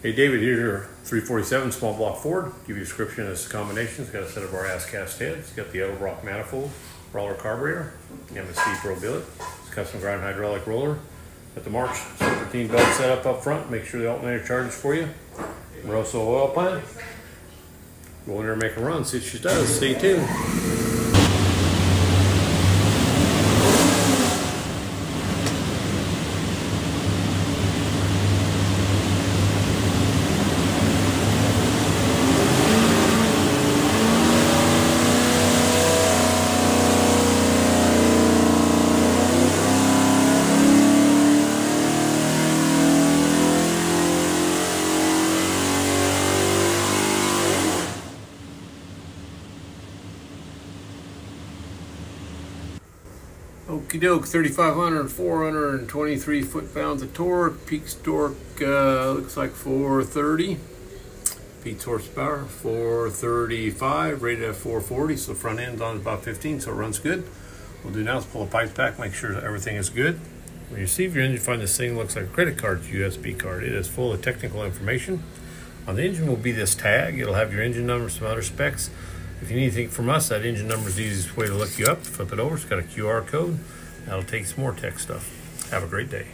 Hey David, here's your 347 small block Ford. Give you a description of this combination. It's got a set of our As Cast heads. It's got the Edelbrock manifold, Brawler carburetor, MSD Pro billet. It's custom grind hydraulic roller. Got the March 13 belt set up up front. Make sure the alternator charges for you. Moroso oil pan. Go in there make a run. See what she does. Stay tuned. Okie doke, 3,500, 423 foot pounds of torque. Peak torque uh, looks like 430. Peak horsepower 435, rated at 440. So front end's on about 15, so it runs good. What we'll do now is pull the pipes back, make sure that everything is good. When you receive your engine, find this thing looks like a credit card's USB card. It is full of technical information. On the engine will be this tag. It'll have your engine number, some other specs. If you need anything from us, that engine number is the easiest way to look you up. Flip it over. It's got a QR code. That'll take some more tech stuff. Have a great day.